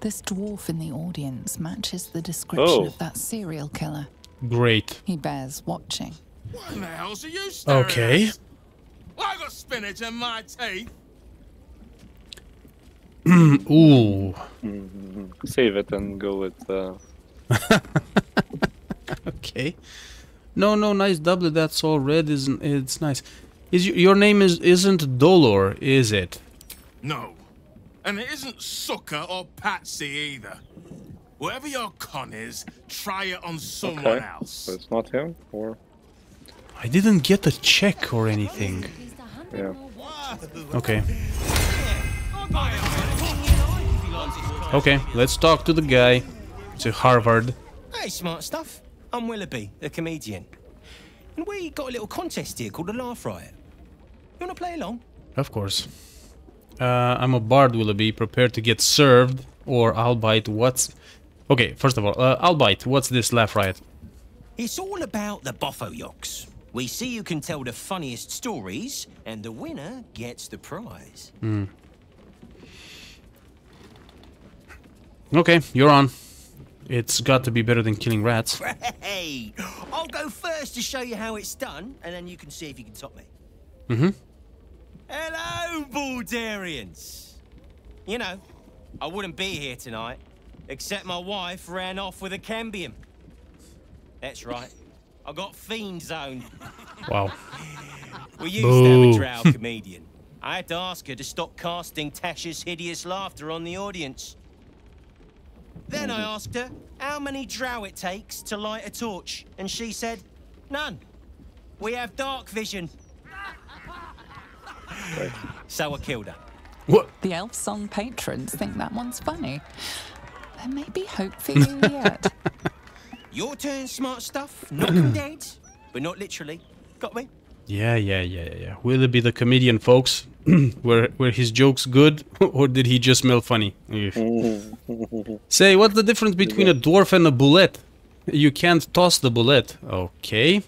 This dwarf in the audience matches the description Oh. of that serial killer. Great. He bears watching. What in the hell's are you staring Okay. at? I got spinach in my teeth. Ooh. Save it and go with. Uh... Okay. No, no, nice doublet. That's all red. Isn't it's nice? Is your, your name is isn't Dolor, is it? No. And it isn't Sucker or Patsy either. Whatever your con is, try it on someone Okay. else. So it's not him, or I didn't get a check or anything. yeah. Okay. Okay, let's talk to the guy. To Harvard. Hey, smart stuff. I'm Willoughby, the comedian. And we got a little contest here called the Laugh Riot. You want to play along? Of course. Uh, I'm a bard, Willoughby. Prepared to get served, or I'll bite. What's? Okay, first of all, uh, I'll bite. What's this laugh riot? It's all about the Boffo Yocks. We see you can tell the funniest stories, and the winner gets the prize. Hmm. Okay, you're on. It's got to be better than killing rats. Hey, I'll go first to show you how it's done, and then you can see if you can top me. Mm-hmm. Hello, Baldurians. You know, I wouldn't be here tonight, except my wife ran off with a cambion. That's right. I got fiend zoned. Wow. We used to have Boo. a drow comedian. I had to ask her to stop casting Tasha's hideous laughter on the audience. Then I asked her how many drow it takes to light a torch, and she said, none. We have dark vision. So I killed her. What? The Elfsong patrons think that one's funny. There may be hope for you yet. Your turn, smart stuff. Knock 'em dead, but not literally. Got me? Yeah, yeah, yeah, yeah, yeah. Will it be the comedian, folks? were were his jokes good, or did he just smell funny? Say, what's the difference between a dwarf and a bullet? You can't toss the bullet. Okay.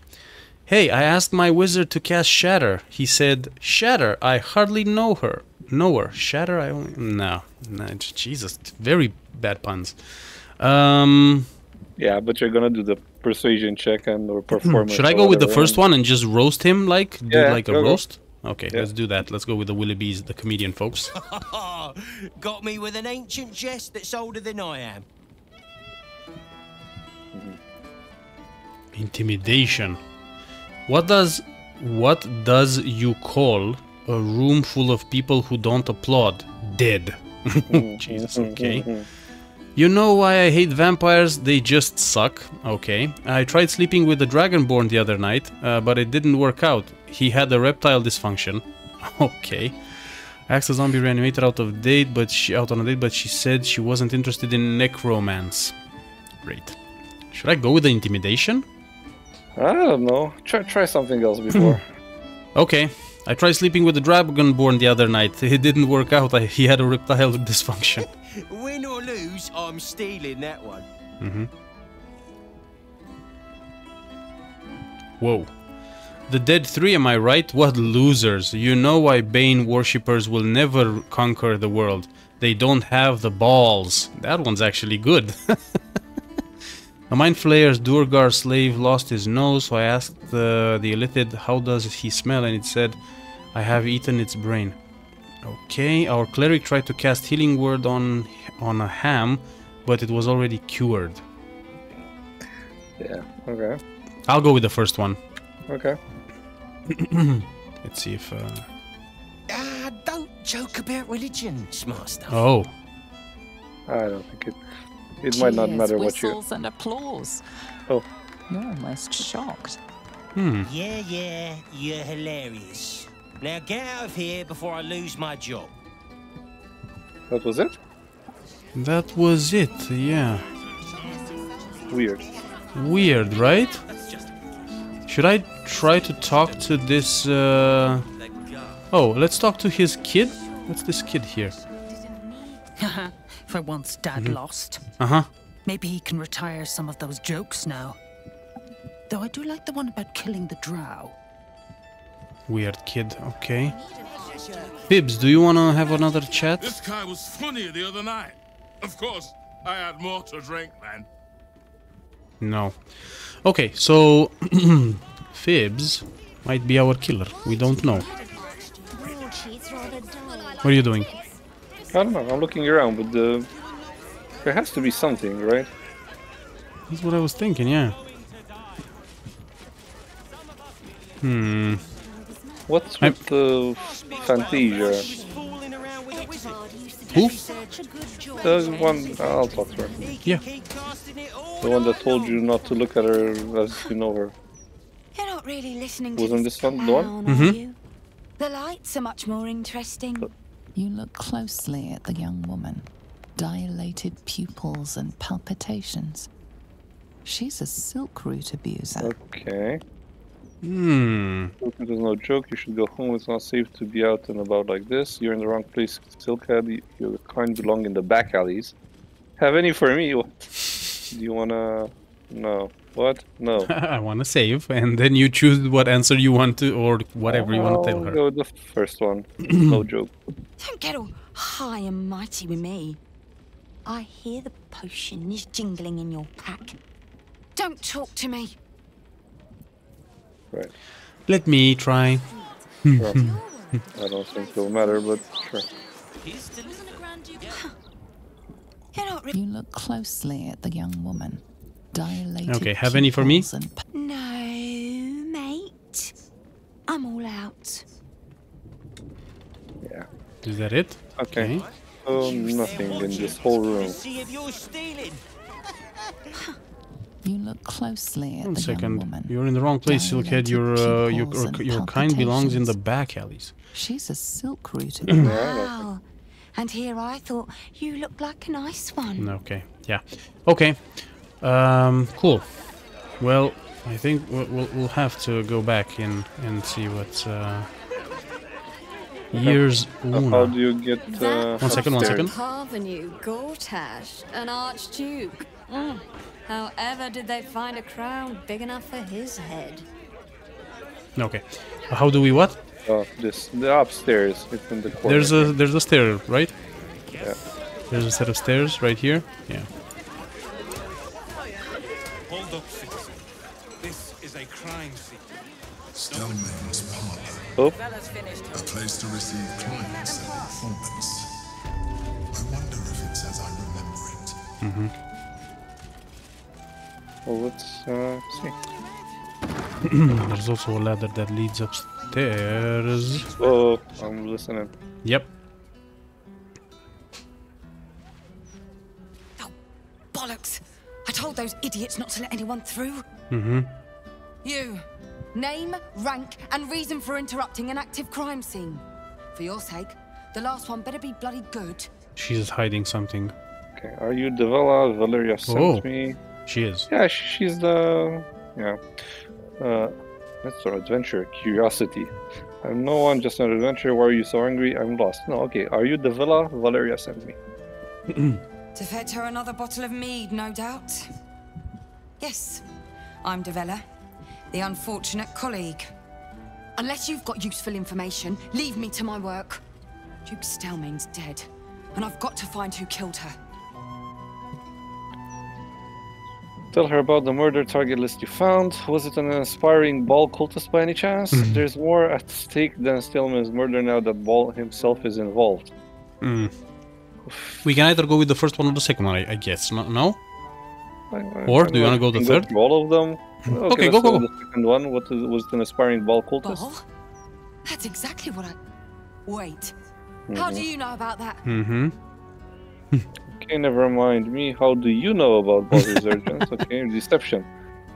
Hey, I asked my wizard to cast Shatter. He said, Shatter, I hardly know her. Know her. Shatter, I only... No. no Jesus. Very bad puns. Um... Yeah, but you're gonna do the persuasion check and or performance. Hmm, Should I go with the first one and just roast him, like? Do Yeah, like a go, go. roast? Okay, let's do that. Let's go with the Willy Bees, the comedian, folks. Got me with an ancient jest that's older than I am. Mm-hmm. Intimidation. What does what does you call a room full of people who don't applaud? Dead. Mm-hmm. Jesus, okay. Mm-hmm. You know why I hate vampires? They just suck. Okay. I tried sleeping with the Dragonborn the other night, uh, but it didn't work out. He had a reptile dysfunction. Okay. I asked a zombie reanimator out of date, but she out on a date, but she said she wasn't interested in necromance. Great. Should I go with the intimidation? I don't know. Try try something else before. Okay. I tried sleeping with the Dragonborn the other night. It didn't work out. I, he had a reptile dysfunction. Win or lose, I'm stealing that one. hmm Whoa. The Dead 3, am I right? What losers. You know why Bane worshippers will never conquer the world. They don't have the balls. That one's actually good. A Mind Flayer's Duergar slave lost his nose, so I asked uh, the Illithid, how does he smell? And it said, I have eaten its brain. Okay, our cleric tried to cast Healing Word on, on a ham, but it was already cured. Yeah. Okay. I'll go with the first one. Okay. Let's see if. Uh... Ah, don't joke about religion, smart stuff. Oh, I don't think it. It might not matter what you. whistles and applause. Oh. You're almost shocked. Hmm. Yeah, yeah, you're hilarious. Now get out of here before I lose my job. That was it. that was it. Yeah. Weird. Weird, right? Should I try to talk to this? Uh... Oh, let's talk to his kid. What's this kid here? For once Dad Mhm. lost. Uh huh. Maybe he can retire some of those jokes now. Though I do like the one about killing the drow. Weird kid. Okay. Pibbs, do you wanna have another chat? This guy was funnier the other night. Of course, I had more to drink then. No. Okay, so Fibs might be our killer. We don't know. What are you doing? I don't know. I'm looking around, but the there has to be something, right? That's what I was thinking. Yeah. Hmm. What's with the Fantasia? Who? The one I'll talk to her. Yeah. The one that told you not to look at her as you know her. You're not really listening to Wasn't this this one the one? clown, Mm-hmm. The lights are much more interesting. You look closely at the young woman. Dilated pupils and palpitations. She's a silk root abuser. Okay. Hmm. It is no joke. You should go home. It's not safe to be out and about like this. You're in the wrong place. Silkhead, your kind belong in the back alleys. Have any for me? What? Do you wanna? No. What? No. I want to save, and then you choose what answer you want to, or whatever you want to tell her. Go with the first one. no joke. Don't get all high and mighty with me. I hear the potion is jingling in your pack. Don't talk to me. Right. Let me try. Sure. I don't think it'll matter, but sure. You look closely at the young woman. Dilated Okay, have any for me? pupils and pa- No, mate. I'm all out. Yeah. Is that it? Okay. Oh, nothing in this whole room. See if you're stealing. You look closely at One the young second. woman. You're in the wrong place, Silkhead. Your uh, your pupils your kind belongs in the back alleys. She's a silk root Mm. Wow. And here I thought you looked like a nice one. Okay, yeah. Okay, um, cool. Well, I think we'll, we'll, we'll have to go back in and see what uh, years Uh, How do you get uh, One second, one upstairs? second. Parvenu, Gortash, an archduke. Mm. However, did they find a crown big enough for his head? Okay, how do we what? Oh, this the upstairs. It's in the corner. There's a there's a stair, right? Yeah. There's a set of stairs right here. Yeah. Hold up, citizen. This is a crime scene. Stelmane's Parlor. Oh. A place to receive clients and informants. I wonder if it's as I remember it. Mm-hmm. Well, let's uh, see. there's also a ladder that leads upstairs. Oh, I'm listening. Yep. Oh, Bollocks! I told those idiots not to let anyone through. Mm-hmm. You. Name, rank, and reason for interrupting an active crime scene. For your sake, the last one better be bloody good. She's hiding something. Okay, are you Devella? Valeria sent Oh. me. She is. Yeah, she's the yeah. Uh, that's our adventure. Curiosity. I'm no one, just an adventurer. Why are you so angry? I'm lost. No, okay. Are you Devella? Valeria sent me. To fetch her another bottle of mead, no doubt. Yes, I'm Devella, the unfortunate colleague. Unless you've got useful information, leave me to my work. Duke Stelmane's dead, and I've got to find who killed her. Tell her about the murder target list you found. Was it an aspiring Bhaal cultist by any chance? Mhm. There's more at stake than Stelmane's murder now that Bhaal himself is involved. Mm. We can either go with the first one or the second one, I, I guess. No? no? I- I- Or I do you wanna go the third? through all of them. Okay, let's go, go, with go. The second one. What is, was it an aspiring Bhaal cultist? Bhaal? That's exactly what I. Wait. How do you know about that? Mm-hmm. Okay, never mind me. How do you know about Bhaal's resurgence? Okay, deception.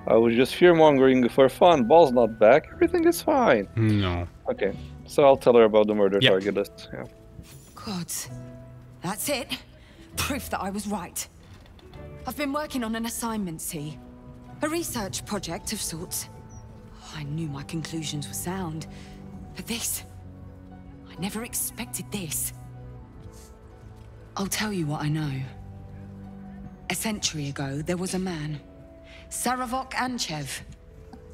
I was just fear mongering for fun. Bhaal's not back. Everything is fine. No. Okay, so I'll tell her about the murder Yep. target list. Yeah. Good. That's it. Proof that I was right. I've been working on an assignment, see? A research project of sorts. I knew my conclusions were sound. But this... I never expected this. I'll tell you what I know. A century ago, there was a man. Sarevok Anchev.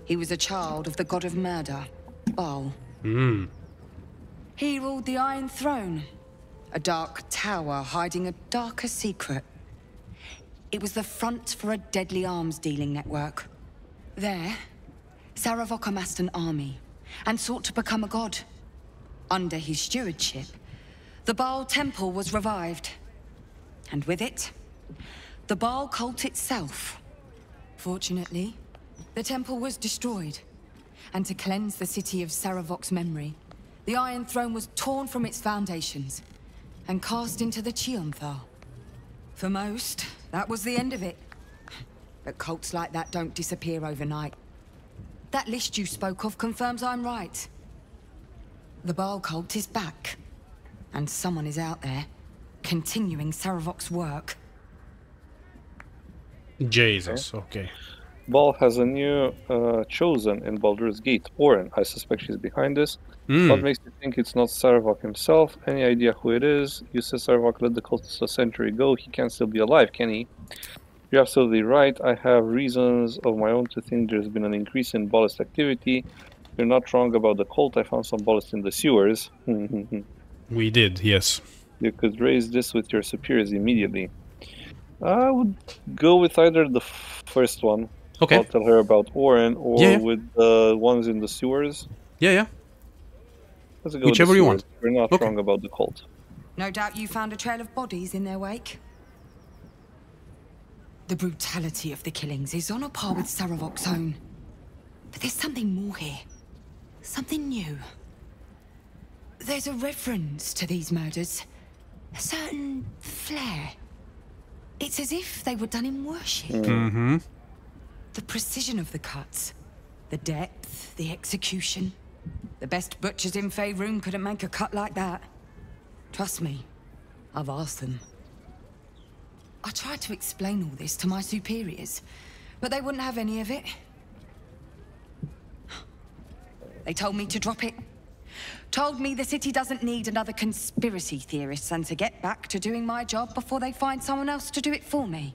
He was a child of the god of murder, Bhaal. Mm. He ruled the Iron Throne, a dark tower hiding a darker secret. It was the front for a deadly arms dealing network. There, Sarevok amassed an army and sought to become a god. Under his stewardship, the Bhaal Temple was revived. And with it, the Bhaal cult itself. Fortunately, the temple was destroyed. And to cleanse the city of Sarevok's memory, the Iron Throne was torn from its foundations and cast into the Chionthar. For most, that was the end of it. But cults like that don't disappear overnight. That list you spoke of confirms I'm right. The Bhaal cult is back. And someone is out there, continuing Sarevok's work. Jesus, okay. Bhaal has a new uh, chosen in Baldur's Gate. Orin, I suspect she's behind this. Mm. What makes you think it's not Sarevok himself? Any idea who it is? You said Sarevok led the cultists a century ago. He can't still be alive, can he? You're absolutely right. I have reasons of my own to think there's been an increase in Bhaalist activity. You're not wrong about the cult. I found some ballast in the sewers. We did, yes. You could raise this with your superiors immediately. I would go with either the f- first one. Okay. I'll tell her about Orin, or Yeah, yeah. with the ones in the sewers. Yeah, yeah. Let's go Whichever you want. We're not Okay. wrong about the cult. No doubt you found a trail of bodies in their wake. The brutality of the killings is on a par with Sarevok's own. But there's something more here. Something new. There's a reference to these murders. A certain flair. It's as if they were done in worship. Mm-hmm. The precision of the cuts. The depth, the execution. The best butchers in Faerun couldn't make a cut like that. Trust me, I've asked them. I tried to explain all this to my superiors, but they wouldn't have any of it. They told me to drop it. Told me the city doesn't need another conspiracy theorist and to get back to doing my job before they find someone else to do it for me.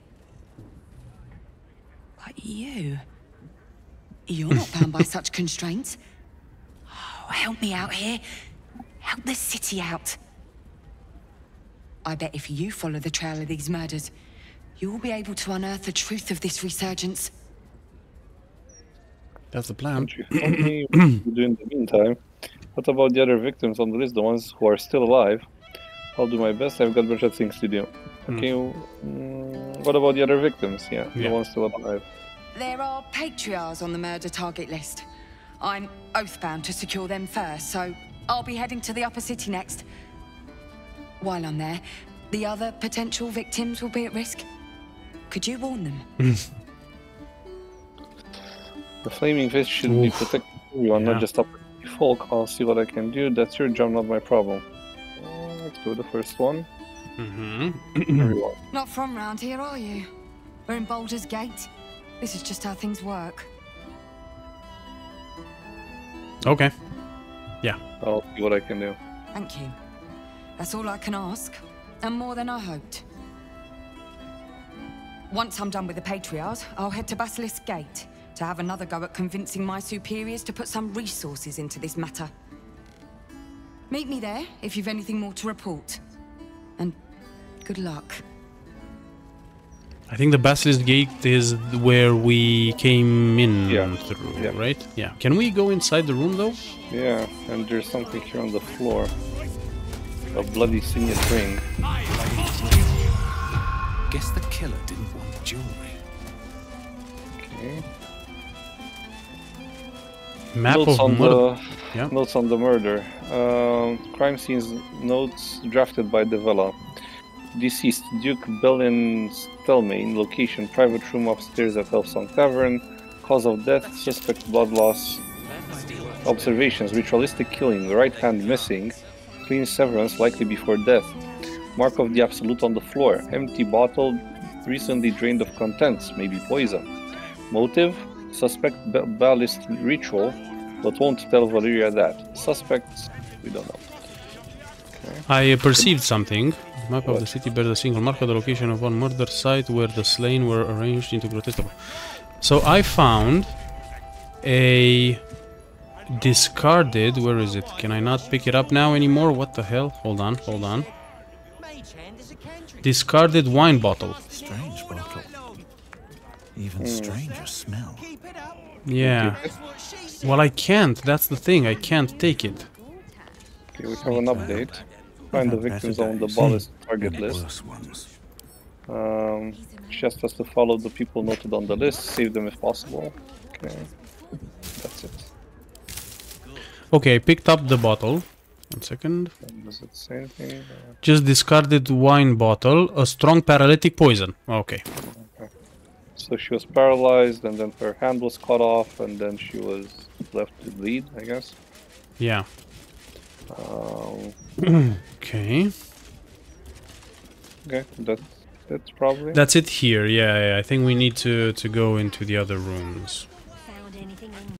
But you... You're not bound by such constraints. Oh, help me out here. Help the city out. I bet if you follow the trail of these murders, you'll be able to unearth the truth of this resurgence. That's the plan. Tell me what you do in the meantime. What about the other victims on the list, the ones who are still alive? I'll do my best. I've got a bunch of things to do. Okay. mm, what about the other victims? Yeah, Yeah. the ones still alive. There are patriarchs on the murder target list. I'm oathbound to secure them first, so I'll be heading to the upper city next. While I'm there, the other potential victims will be at risk. Could you warn them? The flaming fist should be protecting everyone, Yeah. not just upper folk. I'll see what I can do. That's your job, not my problem. Uh, Let's do the first one. Mm-hmm. Not from round here, are you? We're in Baldur's Gate. This is just how things work. Okay. Yeah. I'll see what I can do. Thank you. That's all I can ask, and more than I hoped. Once I'm done with the Patriarchs, I'll head to Basilisk Gate to have another go at convincing my superiors to put some resources into this matter. Meet me there if you've anything more to report. And good luck. I think the Basilisk Gate is where we came in Yeah. through, Yeah. right? Yeah. Can we go inside the room though? Yeah, and there's something here on the floor. A bloody signet ring. Guess the killer didn't want jewelry. Okay. Map notes of murder. the Yeah. notes on the murder. Um, crime scenes notes drafted by Devella. Deceased Duke Belynne Stelmane. Location: private room upstairs at Elfsong Tavern. Cause of death: suspect blood loss. Observations: ritualistic killing. Right hand missing. Clean severance likely before death. Mark of the Absolute on the floor. Empty bottle recently drained of contents, maybe poison. Motive? Suspect ba- Bhaalist ritual, but won't tell Valeria that. Suspects? We don't know. I uh, perceived something. The Map of the city bears a single mark of the location of one murder site where the slain were arranged into grotesque. So I found a discarded. Where is it? Can I not pick it up now anymore? What the hell? Hold on, hold on. Discarded wine bottle. Strange bottle. Even stranger smell. Yeah. Well, I can't. That's the thing. I can't take it. Okay, we have an update. Find the victims on the Bhaalist target list. Um, just has to follow the people noted on the list, save them if possible. Okay, that's it. Okay, I picked up the bottle. One second. Does it say anything? Uh, Just discarded wine bottle. A strong paralytic poison. Okay. So she was paralyzed, and then her hand was cut off, and then she was left to bleed, I guess. Yeah. Um, okay. okay, that's that's probably. That's it here. Yeah, yeah, I think we need to to go into the other rooms.